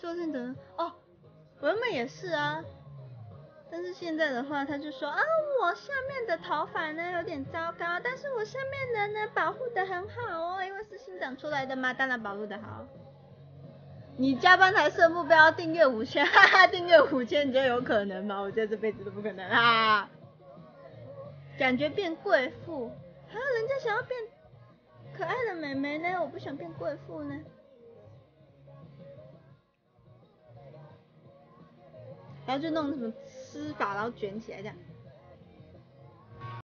说真的哦，我原本也是啊，但是现在的话，他就说啊，我下面的头发呢有点糟糕，但是我下面的呢保护的很好哦，因为是新长出来的嘛，当然保护的好。你加班才设目标订阅五千，哈哈，订阅五千你觉得有可能吗？我觉得这辈子都不可能啊。感觉变贵妇，啊，人家想要变可爱的美眉呢，我不想变贵妇呢。然后就弄什么丝法，然后卷起来这样。